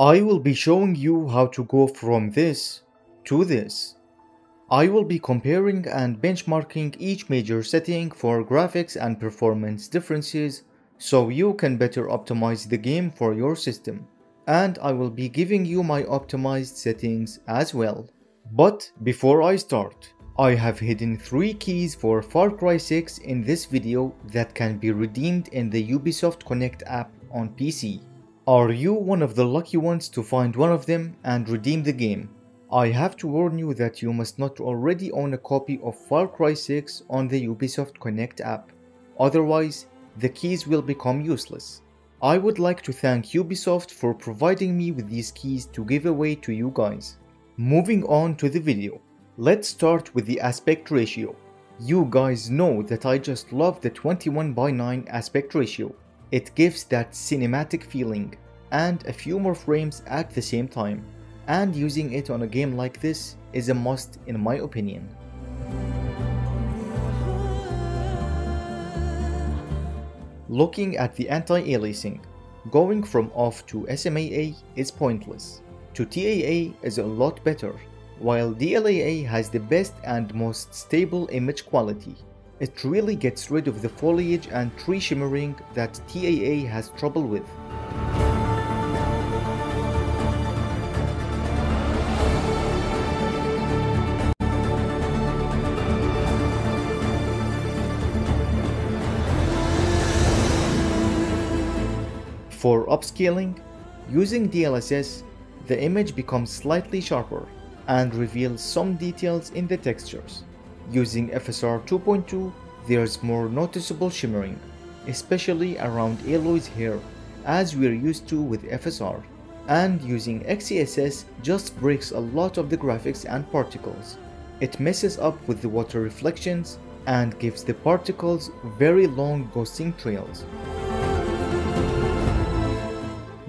I will be showing you how to go from this to this. I will be comparing and benchmarking each major setting for graphics and performance differences so you can better optimize the game for your system. And I will be giving you my optimized settings as well. But before I start, I have hidden 3 keys for Far Cry 6 in this video that can be redeemed in the Ubisoft Connect app on PC. Are you one of the lucky ones to find one of them and redeem the game? I have to warn you that you must not already own a copy of Far Cry 6 on the Ubisoft Connect app. Otherwise, the keys will become useless. I would like to thank Ubisoft for providing me with these keys to give away to you guys. Moving on to the video. Let's start with the aspect ratio. You guys know that I just love the 21 by 9 aspect ratio. It gives that cinematic feeling and a few more frames at the same time and using it on a game like this is a must in my opinion. Looking at the anti-aliasing, going from off to SMAA is pointless. To TAA is a lot better, while DLAA has the best and most stable image quality. It really gets rid of the foliage and tree shimmering that TAA has trouble with. For upscaling, using DLSS, the image becomes slightly sharper and reveals some details in the textures. Using FSR 2.2, there's more noticeable shimmering, especially around Aloy's hair, as we're used to with FSR. And using XeSS just breaks a lot of the graphics and particles. It messes up with the water reflections and gives the particles very long ghosting trails.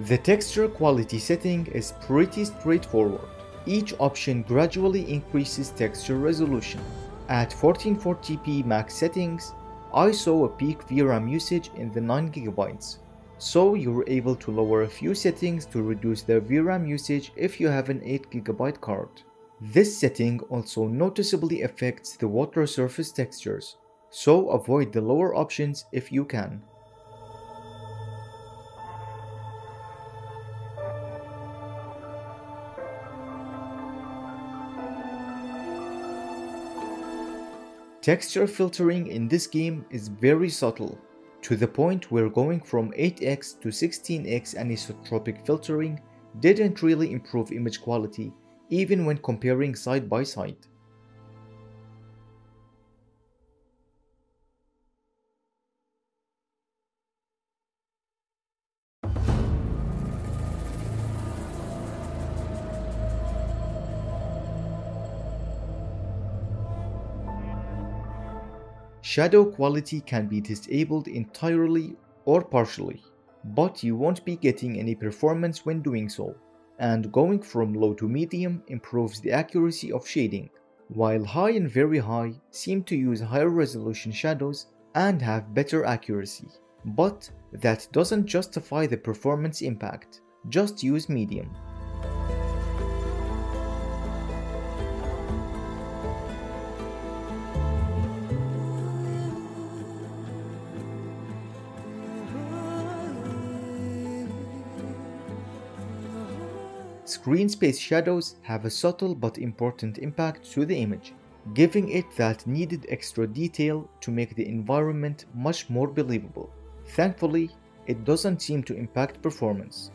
The texture quality setting is pretty straightforward. Each option gradually increases texture resolution. At 1440p max settings, I saw a peak VRAM usage in the 9GB, so you're able to lower a few settings to reduce the VRAM usage if you have an 8GB card. This setting also noticeably affects the water surface textures, so avoid the lower options if you can. Texture filtering in this game is very subtle, to the point where going from 8x to 16x anisotropic filtering didn't really improve image quality even when comparing side by side. Shadow quality can be disabled entirely or partially, but you won't be getting any performance when doing so, and going from low to medium improves the accuracy of shading, while high and very high seem to use higher resolution shadows and have better accuracy. But that doesn't justify the performance impact, just use medium. Screen space shadows have a subtle but important impact to the image, giving it that needed extra detail to make the environment much more believable. Thankfully, it doesn't seem to impact performance.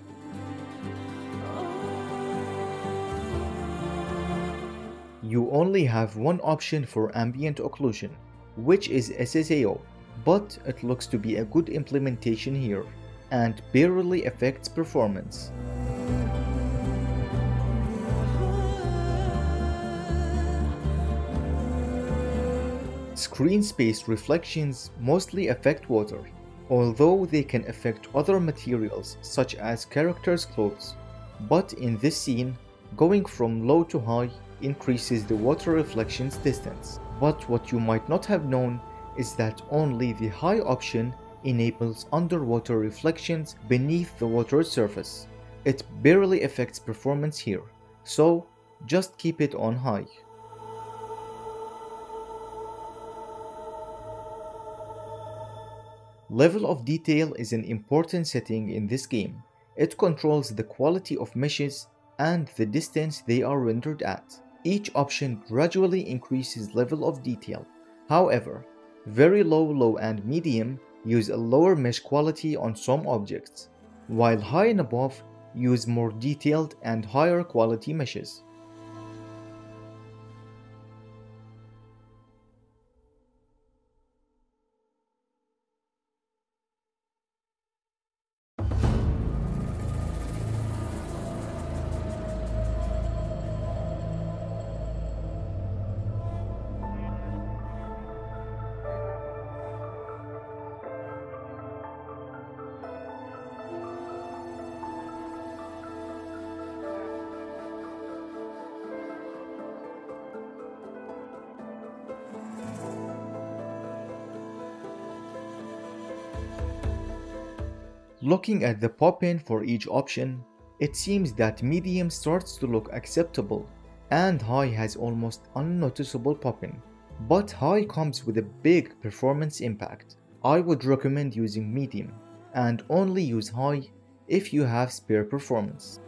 You only have one option for ambient occlusion, which is SSAO, but it looks to be a good implementation here, and barely affects performance. Screen space reflections mostly affect water, although they can affect other materials such as characters' clothes. But in this scene, going from low to high increases the water reflections distance. But what you might not have known is that only the high option enables underwater reflections beneath the water surface. it barely affects performance here, so just keep it on high. Level of detail is an important setting in this game. It controls the quality of meshes and the distance they are rendered at. Each option gradually increases level of detail. However, very low, low and medium use a lower mesh quality on some objects, while high and above use more detailed and higher quality meshes. Looking at the pop-in for each option, it seems that medium starts to look acceptable and high has almost unnoticeable pop-in. But high comes with a big performance impact. I would recommend using medium and only use high if you have spare performance.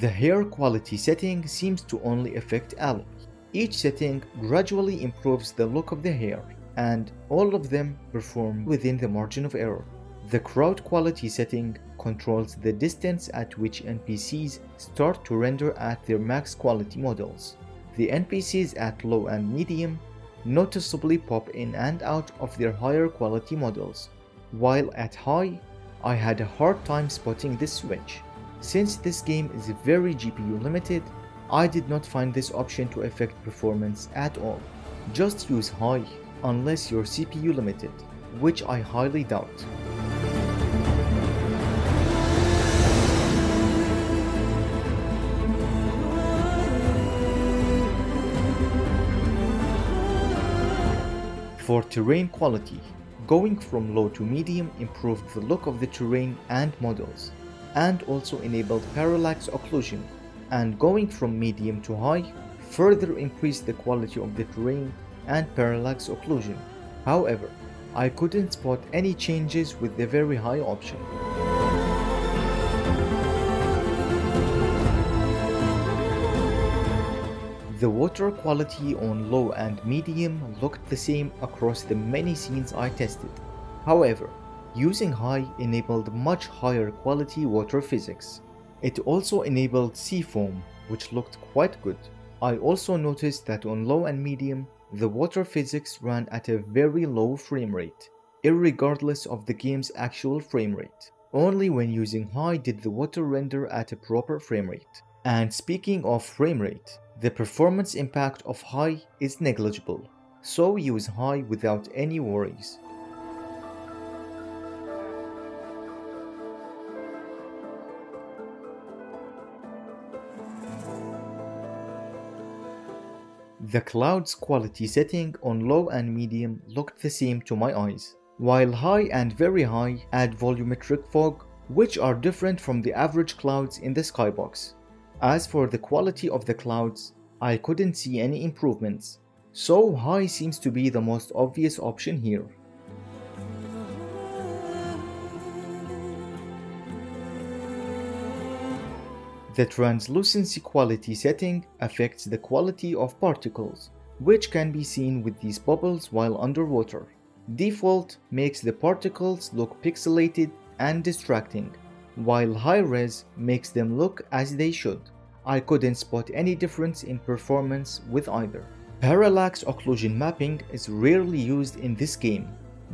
The hair quality setting seems to only affect Aloy. Each setting gradually improves the look of the hair, and all of them perform within the margin of error. The crowd quality setting controls the distance at which NPCs start to render at their max quality models. The NPCs at low and medium noticeably pop in and out of their higher quality models, while at high, I had a hard time spotting this switch. Since this game is very GPU limited, I did not find this option to affect performance at all. Just use high unless you're CPU limited, which I highly doubt. For terrain quality, going from low to medium improved the look of the terrain and models and also enabled parallax occlusion and going from medium to high further increased the quality of the terrain and parallax occlusion. However, I couldn't spot any changes with the very high option. The water quality on low and medium looked the same across the many scenes I tested. However, Using high enabled much higher quality water physics. It also enabled seafoam, which looked quite good. I also noticed that on low and medium, the water physics ran at a very low frame rate, irregardless of the game's actual frame rate. Only when using high did the water render at a proper frame rate. And speaking of frame rate, the performance impact of high is negligible, so use high without any worries. The cloud's quality setting on low and medium looked the same to my eyes, while high and very high add volumetric fog, which are different from the average clouds in the skybox. As for the quality of the clouds, I couldn't see any improvements, so high seems to be the most obvious option here. The translucency quality setting affects the quality of particles, which can be seen with these bubbles while underwater. Default makes the particles look pixelated and distracting, while high-res makes them look as they should. I couldn't spot any difference in performance with either. Parallax occlusion mapping is rarely used in this game,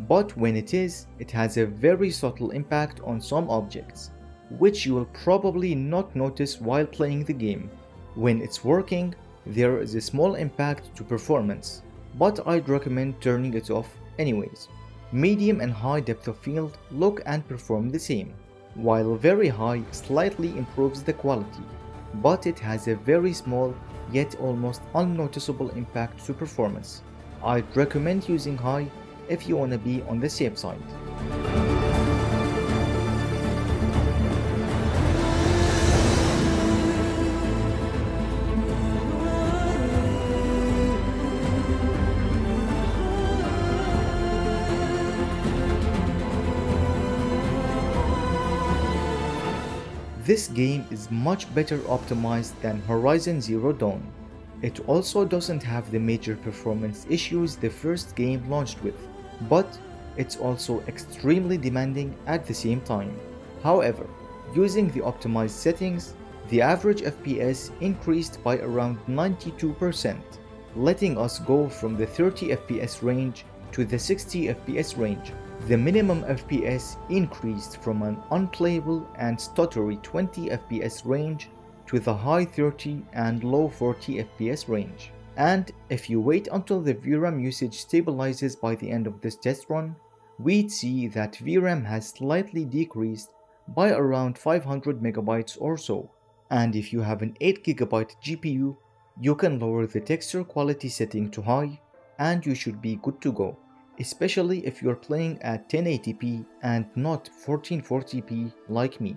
but when it is, it has a very subtle impact on some objects which you will probably not notice while playing the game. When it's working, there is a small impact to performance, but I'd recommend turning it off anyways. Medium and high depth of field look and perform the same, while very high slightly improves the quality, but it has a very small yet almost unnoticeable impact to performance. I'd recommend using high if you wanna be on the safe side. This game is much better optimized than Horizon Zero Dawn. It also doesn't have the major performance issues the first game launched with, but it's also extremely demanding at the same time. However, using the optimized settings, the average FPS increased by around 92%, letting us go from the 30 FPS range to the 60 FPS range. The minimum FPS increased from an unplayable and stuttery 20 FPS range to the high 30 and low 40 FPS range. And if you wait until the VRAM usage stabilizes by the end of this test run, we'd see that VRAM has slightly decreased by around 500 megabytes or so. And if you have an 8GB GPU, you can lower the texture quality setting to high and you should be good to go, especially if you're playing at 1080p and not 1440p like me.